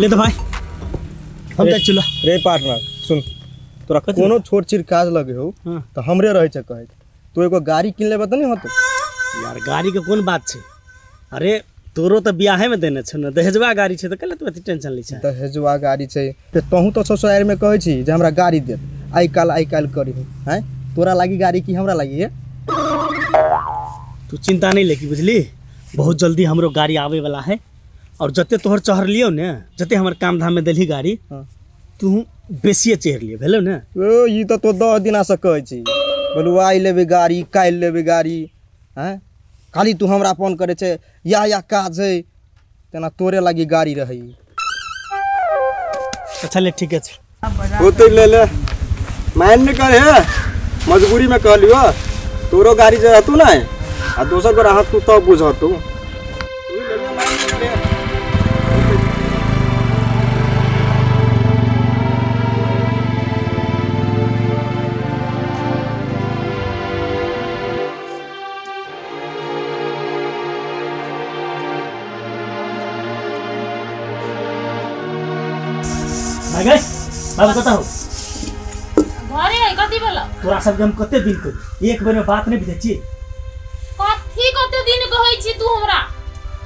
ले तो भाई। हम देख चलो रे पार्टनर सुन। तोरा कथी? कोनो छोट चीज़ काज लगे हो हाँ। तो हमरे रहे छै कहे तू एगो गाड़ी किन लेबे त नहीं होतो? यार गाड़ी के कोन बात छै? अरे तोरो तो बियाहे में देने छ न? दहेजवा गाड़ी छै तो कल तू टेंशन लै छै? दहेजवा गाड़ी छै। ते तहूँ तो ससुराल में कहै छी जे हमरा गाड़ी दे आइ काल आइ काल करी हैं। तोरा लागी गाड़ी की हमरा लागी है? तू चिंता नहीं लेकी बुझली? बहुत जल्दी हमरो गाड़ी आवे वाला है। और जते तोहर चढ़ लियो ने जते हमर काम धाम में देली गाड़ी हाँ। तू बेसिए चढ़ लियो भेलो ने? ओ ई तो तो दस दिना से कहै छी। बोलू आइ लेबे गाड़ी काल्हि लेबे गाड़ी। हैं? खाली तू हमरा फ़ोन करे छै या या काज है तेना तोरे लागी गाड़ी रही। अच्छा ले ठीक है होते ले ले। मान नहीं कर है मजबूरी में कह लियो तोरो गाड़ी जे हतु ना आ दोसर को राहत तू तब बुझतू बाबू कता हो घरे है कथी बोला? तोरा सब हम कते दिन को? एक बेर में बात नहीं बुझे छी कथी कते दिन कहै छी तू हमरा?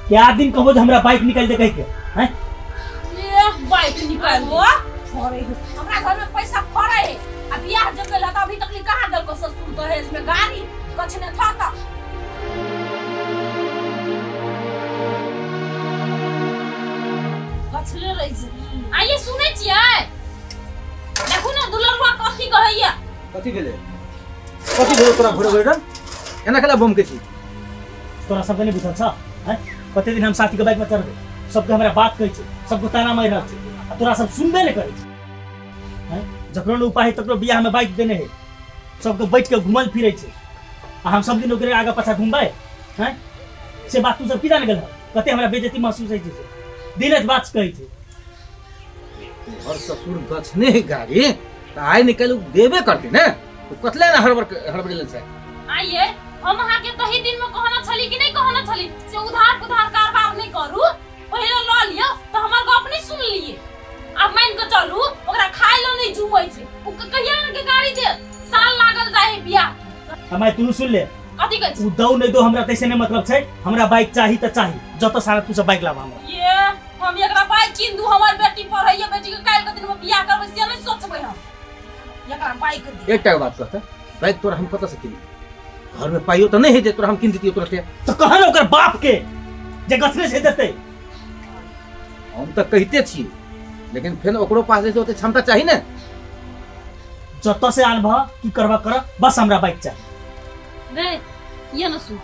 क्या दिन कहो जे हमरा बाइक निकाल दे कह के हैं? ले बाइक निकाल हो अरे हमरा घर में पैसा फरे है अब बियाह जब कइला त अभी तक कहाँ दल को ससुर दहेज में गाड़ी? कछ ने था त कछले रही आइए सुनै छियै? कथी कहैया कथी भेलै कथी भेलै तोरा घरे घरे एना केला बम के छी तोरा सबके नहीं बुझल छ हैं कते दिन हम साथी के बाइक में चढ़बे सबके हमरा बात कहै छै सबको ताना मार रहल छै आ तोरा सब सुनबे नहीं करै छै हैं जकरो ने उपाय तकरो बियाह में बाइक देने है सबके बैठ के घुमल फिरै छै आ हम सब दिन ओकरे आगे पाछा घुमबै हैं से बात तू सब की जान गेल कते हमरा बेइज्जती महसूस होइ छै से। दिने बात कहै छै घर ससुर गछने गाड़ी आइ निकाल देबे करती ने? तो कतले ना हड़बड़ हड़बड़ी ले छै आइए हम अहाँ के तही दिन में कहना छली कि नहीं कहना छली? से उधार पुधार कारबार नहीं करू। पहले ल लियो तो हमर गप नहीं सुन लिए अब मान के चलू ओकरा खाय लो नहीं जुमै छै। उ कहिया के गाड़ी दे साल लागल जाए है बियाह हमारे तू सुन ले। कथी कहै उ दौ नहीं दो हमरा तैसे नहीं मतलब छै। हमरा बाइक चाही त चाही। जत सारा तू सब बाइक लावा हमरा। ये हम एकरा बाइक कीन दू हमर बेटी पढ़ैया बेटी के काल्हि के दिन में बियाह करबै से नहीं सोचबै हम एकरा एकटा बात कहता बाइक तोरा हम कतऽ से किनी घर में पाइयो तो नहीं है जे तोरा हम किन देतियो तुरंते तो कहा ना ओकर बाप के? जे गथने से देते। हम तो कहते छी लेकिन फिर ओकरो पास जैसे ओते क्षमता चाहिए ना। जत से आन भा की करबा कर बस हमरा बाइक चाहिए रे ये न सुन।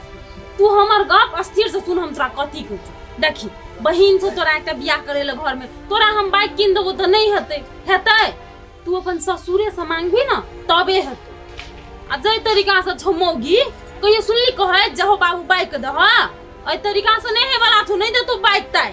तू हमर गप अस्थिर से सुन हम तोरा कथी कहै। छौ देखी बहिन से तोरा एकटा बियाह करे ले घर में तोरा हम बाइक कीन देबो त नहीं हेतै? हेतै? तू अपन ससुरे से मांगबी न, तबे हेतै आ जै तरीका से छमौगी कहियो सुनली कहे, जहो बाबू बाइक दह। एहि तरीका से नहीं हेवला छौ नहीं दे तू बाइक ताइ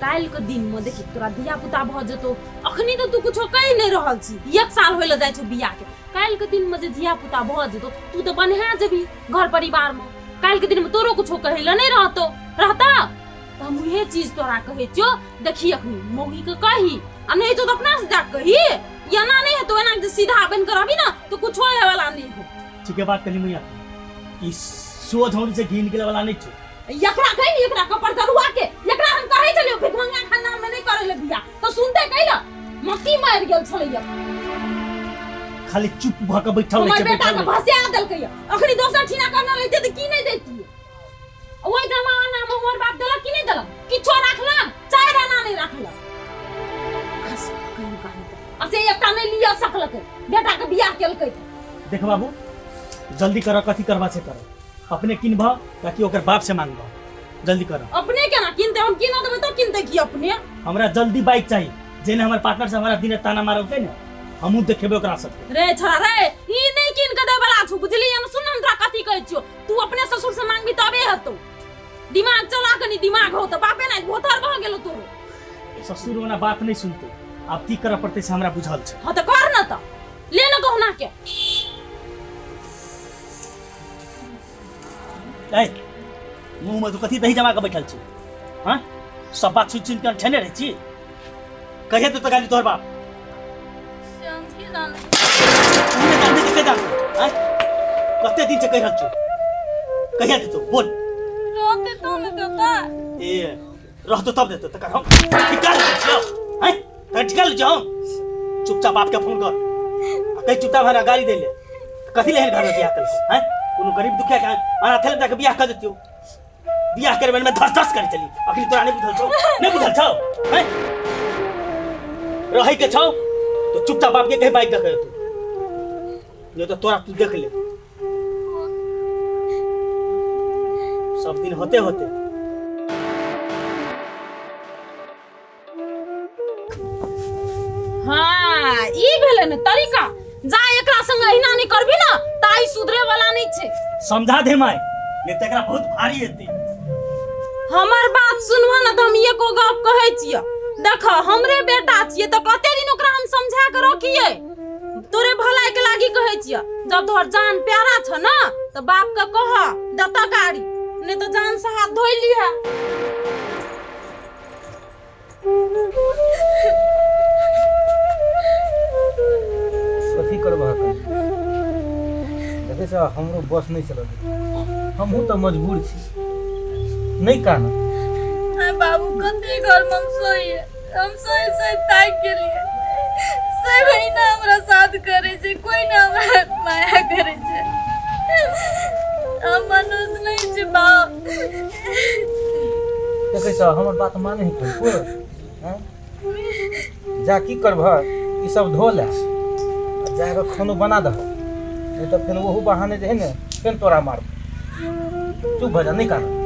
काल्हि के दिन में देखी तोरा धिया पुता भऽ जेतौ, अखनी तऽ तू कुछो कहि नहीं रहल छी। एक साल होइले जाइ छौ बियाह के। काल्हि के दिन में जे धिया पुता भऽ जेतौ, तू तऽ बन्हा जेबी घर परिवार में। काल्हि के दिन में तोरो कुछो कहै नहीं रहतौ। रहता? तऽ हम उहे चीज़ तोरा कहै छियौ, देखी अखनी, मौगी के कही। आ नहीं तो अपना से जाके कही। या ना नहीं हेतौ एना जे सीधा कर अभी ना तो कुछो होए वाला नहीं हो। ठीक है बात कली मैया। ई सोझ होनी से घी निकले वाला नहीं छो एकरा कही एकरा कपर जरुआ के। एकरा हम कहै छलियो भिखमंगा खानदान में नहीं करे ले तो सुनते कहिला? मक्की मार गेल छलैया खाली चुप भ के बैठल हमर रहे बेटा के भसिया देलकै या अखनी दोसर ठीना करना रहिते तऽ की नहीं देती ओइ जमाना में हमर बाप देलक कि नहीं देलक? किछो राखलक चाहे आना नहीं कहीं तो। असे एकटा नहीं लिया सकलकै। बेटा के बियाह केलकै। देख बाबू जल्दी कर कथी करबा से कर। अपने किन भ ताकि ओकर बाप से मांग जल्दी कर। अपने केना किनते? हम किन देबै तो किनते की अपने? हमरा जल्दी बाइक चाहिए जेने हमर पार्टनर से हमारा दिन ताना मारलकै ने हमहू देखेबे ओकरा सबके। रे छोरा रे ई नहीं किन के दे बला छु बुझली हम सुन हम तोरा कथी कहै छियो। तू अपने ससुर से मांगबी तबे हेतौ। दिमाग चला कनी दिमाग हो तो बापे नहीं भोथर भ गेलो तोरो। ससुर ओना बात नहीं सुनते। अब की करऽ पड़तै से हमरा बुझल छै। हाँ तो कर न त ले न गहना के ऐ मुँह में तू कथी दही जमा के बैठल छी? हाँ? सब बात सुन सुन के ठेने रहै छी। कहिए तो गाली तोहर बाप? तूने जानते कि के जान हाँ कते दिन से कहि रहल छौ? कहिया देतो बोल। रोते तो न देता ए रहतो तब देतो तकर हम निकाल लो हैं निकाल जाओ। चुपचाप बाप के फ़ोन कर। कहीं चुपचाप हमारा गाड़ी दे ले। कथी ले घर में बियाह कर हैं? कोनो गरीब दुखिया के मारा थेले जाके बियाह कर देतियो बियाह करे में धस धस कर चली। अखनी तोरा नहीं बुझल छौ? नहीं बुझल छौ? हैं? रहै के छौ? तो चुपचाप बाप के कहे बाइक का तू नहीं तो तोरा तू देख ले। सब दिन होते होते हाँ ई भेले न तरीका। जा एकरा संग अहिना नहीं करबी ना ताई सुधरे वाला नहीं छे। समझा दे माय नहीं तो बहुत भारी हेतै। हमर बात सुनबो न त हम एको गप कहै छिय। देख हमरे बेटा छियै त कते दिन ओकरा हम समझा के रखिए तोरे भलाई के लागी कहै छिय जब तोहर जान प्यारा छ न त बाप के कह दता गाड़ी। नहीं तो जान से हाथ धोइ लिहा। से हमरो बस नहीं चलल हमहूँ तो मजबूर छी। नहीं काना हाय बाबू कते घर में हम सोइए हम सोई सोई ताक के लिए सही महीना हमरा साथ करे छै कोई ना हमरा माया करे छै। हम मनुष्य नहीं छै बाप। देखे से हमर बात माने ही कोई हैं? जा की करबह? ई सब धो ले जा के खानो बना दह तो फिर वह बहाने जे है ना फिर तोरा मार चुप भजन नहीं काना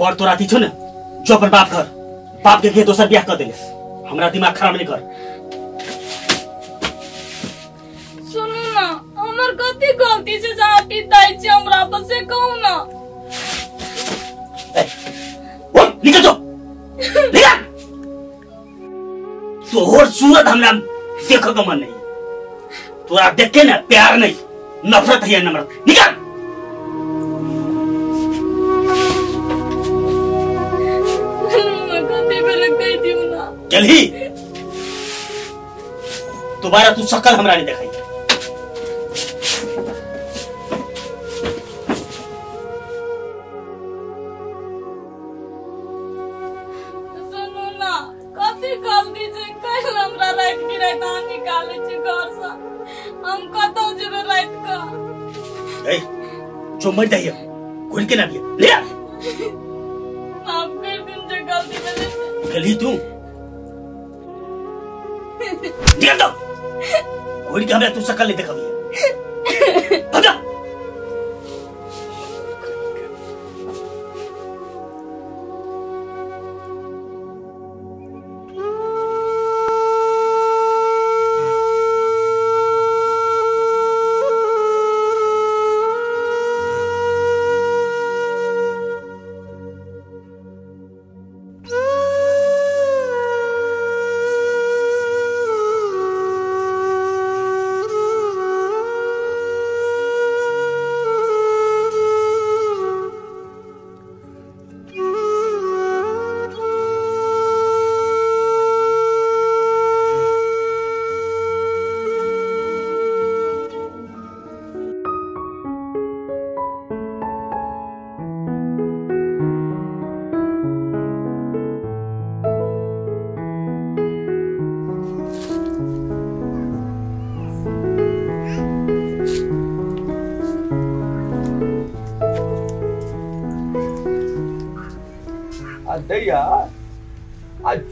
बड़ तोरा अथी छौ ने? जो अपन बाप घर बाप के दोसर बियाह कर देले हमरा दिमाग खराब नहीं कर। सुनू ना हमर कथी गलती छै जे अहाँ पिताई छी हमरा पर से कहू ना। ए, उठ, निकल जो। निकल। तोहर सूरत हमरा देखो का मन नहीं। तोरा देख के ना प्यार नहीं नफरत है नफरत। निकल। दोबारा तू शकल हमरा नहीं दिखाई। जो मर जाइए घुल के ना भी ले आ। माफ़ कर दिन जे गलती चलही तू। घुल के हमरा तू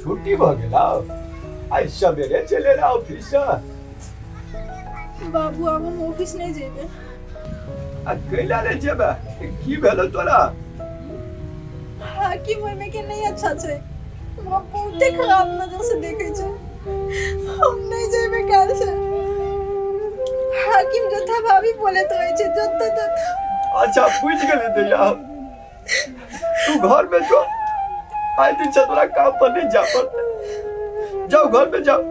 छुट्टी भ गेला आज सवेरे चले रहा ऑफ़िस से बाबू अब हम ऑफ़िस नहीं जेबे। आ कैला रे जेबे? की भेलो तोरा? हाकिम होय में के नहीं अच्छा छै। वहाँ बहुते खराब नज़र से देखे छै। हम नहीं जेबे काल से। हाकिम जथा भाभी बोले तो है छै जत्ता तत्ता अच्छा बुझ गेली दैया तू घर में जो आज दिन से तोरा काम पर नहीं जा पड़ते जाओ, घर में जाओ।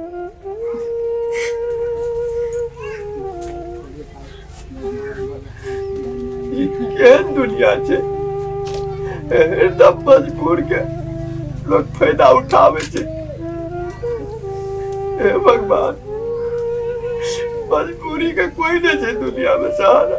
केहन दुनिया छै एकदम मजबूर के लोग फ़ायदा उठावे छै। हे भगवान, मजबूरी के कोई नहीं छै दुनिया में सहारा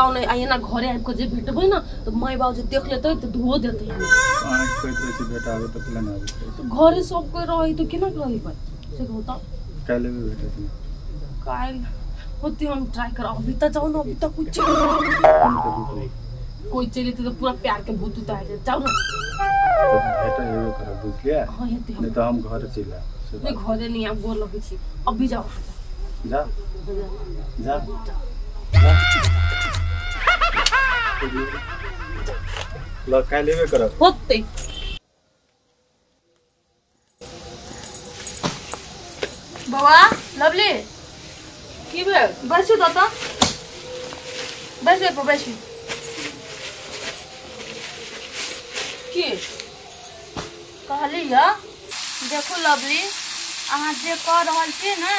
जाओ नहीं आइए ना घरे आबि के जे भेटबै ना तो माय बाबू जे देख लेतै तो धो देतै अहाँ कहैत रहै छी बेटा आबै तऽ कैला आबै तो घरे सब कोई रही तो केना रही पाइ से कहू काल्हि भी भेटै काल्हि होते हम ट्राई कर अभी तक जाओ ना अभी तक कुछ। कोई चले तो पूरा प्यार के भूत उतार दे जाओ ना भेटै हेबे करब बुझलियै हाँ हेते हम नहि तऽ हम घर चलि नहीं। घरे नहीं आब गोर लगे छी अभी जाओ जा। जा। ल काल्हि हेबे करब होते बाबा लवली. की भेल बैसू बैसू की कहली देखो लवली अहाँ जे कह रहल छियै ने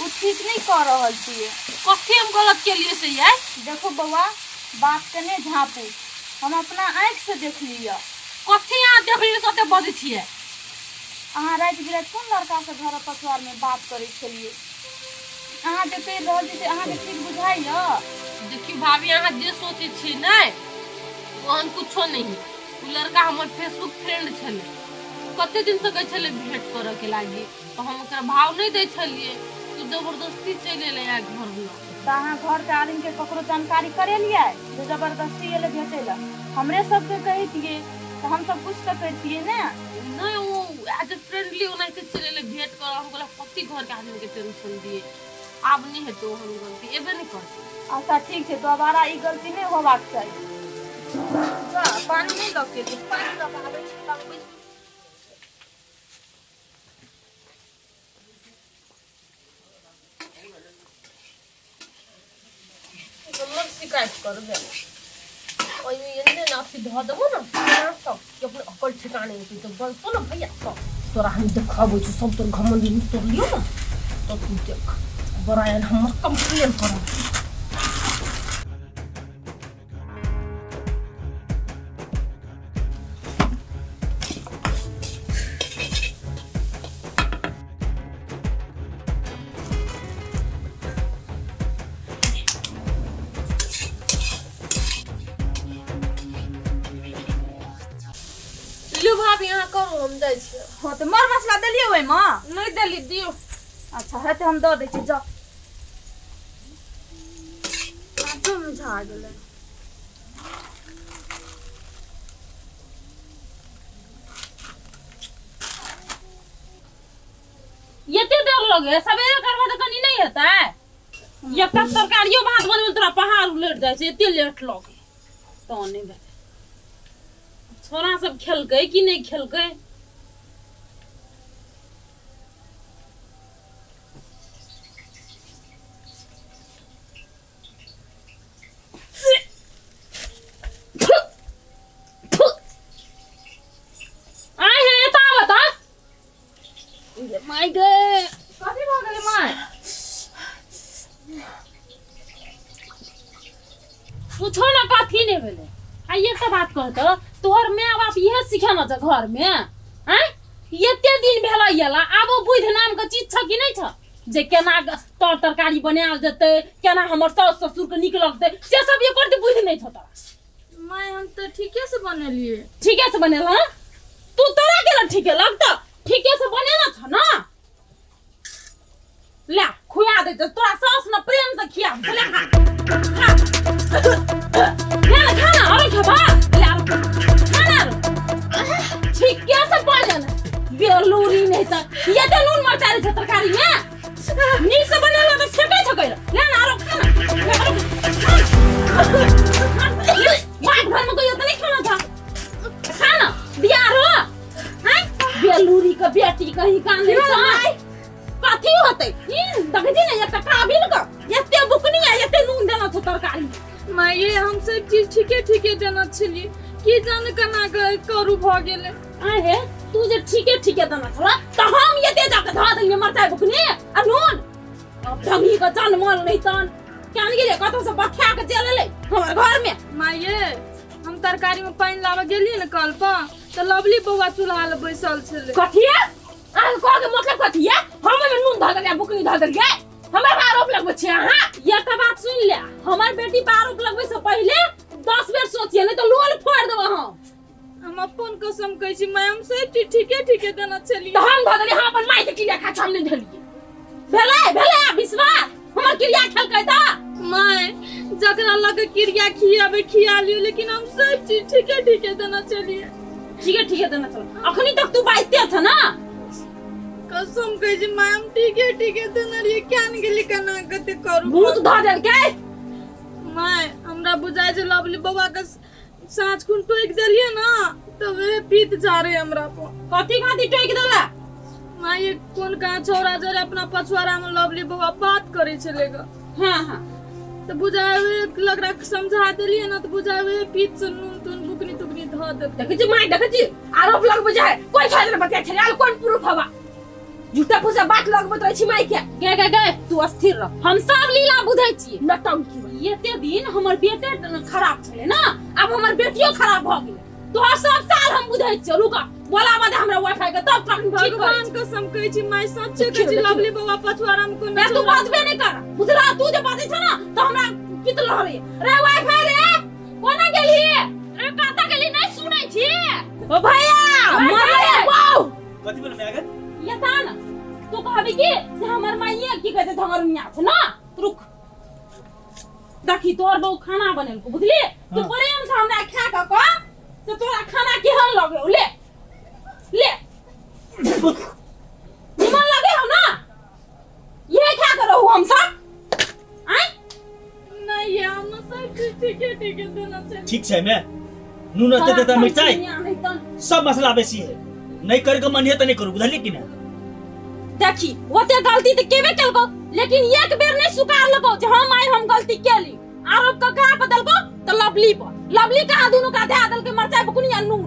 ओ ठीक नहीं कह रहल छियै। कथी हम गलत केलिए से ये? देखो बउआ बात के नहीं झाँपू हम अपना आँखि से देख लिया। कथी यहाँ देख देखली सते बजै छियै? अहाँ राति बिराति कोन लड़का से घर पछुआर में बात करे छलिए अहाँ जे कहि रहल छी से अहाँके ठीक बुझाइया? देखियो भाभी, अहाँ जे सोचे छी नहीं ओहन कुछो नहीं उ लड़का हमर फेसबुक फ्रेंड छले। कते दिन से कहै छले भेंट करऽ के लागी। तो हम ओकरा भाव नहीं दै छलिए तो ज़बरदस्ती चलि एलै घर में अहाँ घर के आदमी के ककरो जानकारी करेलियै? जे ज़बरदस्ती एले भेटे ला हमरे सबके कहितियै तऽ हम सब कुछ तऽ करतियै ने? नहीं वो एज ए फ्रेंडली ओनाहिते चलि एलै भेंट करऽ हम कहला कथी घर के आदमी के टेंशन दिए आब नहीं हेतौ हम गलती एबे नहीं करतै। अच्छा ठीक छै दोबारा ई गलती नहीं होबाक चाही। जा पानी नहीं लग पानी लग आबै छै तब बैस मतलब शिकायत कर दे ओहिमे एने ना अथी धऽ देबो ना तेना सब कि अपने अकल ठिकाने होती तो बोलतो ना भैया सब तोरा हम देखाबो छी सब तोर घमंडी उतर लियो ना तो तू देख हो तऽ मर मसला देलियै ओहिमे नहीं देली दियो। अच्छा हेतै हम दऽ दै छी जाउ काटो में झा गेलै। एते देर लगे सवेरे करबा तऽ कनी नहीं हेतै एकटा तरकारियो भात बनबै में तोरा पहाड़ उलट जाइ छै एते लेट लगे। तो नहीं छोरा सब खेलकै कि नहीं खेलकै? छ घर में हैं एते दिन भेलै यला आब ओ बुध नाम के चीज छ कि नहीं छ? जे केना तर तरकारी बनायल जेतै केना हमर सास ससुर के नीक लगतै से सब ये करते बुध नहीं छ तोरा। माय हम तो ठीके से बनेलिए ठीके से बनेला हाँ? तू तोरा के ना ठीके लगता ठीके से बनेला छ ना? ले खुया दे तो तोरा सास न प्रेम से खिया ले खा खा ना खाना खबा आ खाना ठीके से बनेला बेलूरी नहीं त ये तो नून रे छ तरकारी में नीक से बनेला तो फेंकै छ कइला ले ना ले आरो घर में कोई तो नहीं खाना था। खाना? दिया रो हैं? बेलूरी का बेटी कहीं कान ले जाए कथी होते। देखे छी ने एकटा काबिल का एते बुकनी है एते नून देना छ तरकारी। में। हम सब चीज़ ठीके ठीके देना छलिए की जाने केना करू भ गेलै। बौआ चूल्हा ले बैसल छलै कथी है आ कह के मतलब कथी है हम नून धा देलिए बुकनी धा देलिए हमरा पे आरोप लगबै छै अहाँ ये का बात सुन ले हमर बेटी पे आरोप लगबै से पहले दस बेर सोचिए नहीं तो लोल फोड़ देबो हम हम अपन कसम कहै छी माय हम सब चीज़ ठीके ठीके देना छलिए तो हम धा देलिए हम अपन माई के क्रिया खा हम नहीं देलिए भेलै भेलै विश्वास हमर क्रिया खेलकै ता माय जकरा लगे क्रिया खियाबे खिया लियो लेकिन हम सब चीज़ ठीके ठीके देना छलिए ठीक है ठीक है देना चलो। अखनी तक तू बाइते छ ना? कसम कहै माय हम ठीके ठीके देना रहिए। क्या न गेली केना कते करू? भूत धा देलकै? माय हमरा बुझाइ छै लवली बौआ के साँझ खुन टोक देलिए ना तो वे पीत जा रहे हमरा पर। कथी कथी टोक देला माय ये कोन कहाँ छौरा जरे अपना पछुआरा में लवली बौआ बात करे छले ग। हाँ हाँ। तो बुझावे लगरा समझा देलिए ना तो बुझावे पीत से नून तून माई देखै छी आरोप लगबै छै कोई छै ने बतिया छै आल कोन प्रूफ हवा? झूठा फूसा बात लगबैत रहै छी माई के। गे गे गे तू अस्थिर रह। हम सब लीला बुझै छी नटंकी एते दिन हमर बेटे खराब छलै ना? अब हमर बेटियो खराब भ गेलै। तोहर सब साल हम बुझै छी रुका। बोला बदे हमरा वाईफाई के तब तक भगवान कसम कहै छी माय सच्चे कहै छी लवली बौआ पछुआरा में कोन मैं तू बाजबे नहीं कर। बुझला तू जे बाजै छ ना तो हमरा पित लहरे रे वाईफाई रे कोना गेली रे कता छी ओ भैया! मरे वाओ! कथी बोले मैं अगर ये था ना? तू कहबी की से हमर माइये की कहते धंगर मिया छ ना? रुक। देखी तोर बहु खाना बनेल को बुझली? तू हाँ। प्रेम से हमरा खा के कह से तोरा खाना केहन लगे ले। ले। निमन लगे हो ना? ये खा के रहू हम सब? आय? नहीं हम सब चीज़ ठीके ठीके देना चाहिए ठीक छै मैं। नून अते देता मिर्चाई सब मसला बेसी है। नहीं करके मन है तो नहीं करू। बुझलिए कि ना देखी ओते गलती तो केबे केलको लेकिन एक बेर नहीं स्वीकार लको जे हम आइ हम गलती केली आरोप का कहा बदल को तो लवली पर लवली कहा दोनों का दे दल के मरचाई बकुनी आ नून।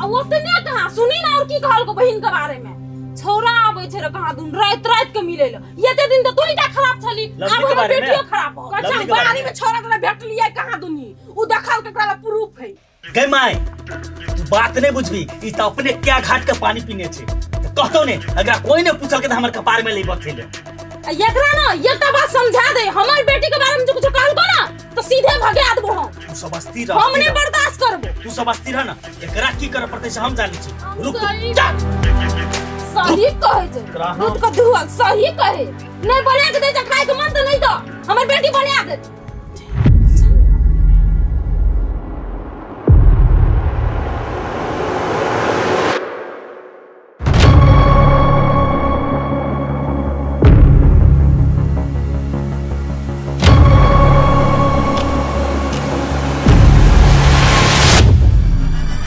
आ ओतने कहा? सुनी ना और की कहल को बहिन के बारे में छौरा आबै छै रे कहा दुन रात रात के मिले ल एते दिन तो तोही टा खराब छली। अब के हमर बेटियो खराब हो कच्चा बारी में? छौरा तोरा भेटलिए कहा दुनी उ देखल के कला प्रूफ है। गई माई तू बात नहीं बुझबी। ई तो अपने क्या घाट के पानी पीने छे। तो कहतो ने अगर कोई ने पूछल के तो हमर कपार में लेबक थे आ एकरा ना ये एकटा बात समझा दे। हमर बेटी के बारे में जो कुछ कहलको ना तो सीधे भगा देबो हम तू सब अस्थिर रह। हम नहीं बर्दाश्त करबो। तू सब अस्थिर रह ना। एकरा की करे पड़ते से हम जानी छी। रुक। जा सही कहे तोरा दूध का दुहल सही कहे। नहीं बने के दे जा खाए के मन तो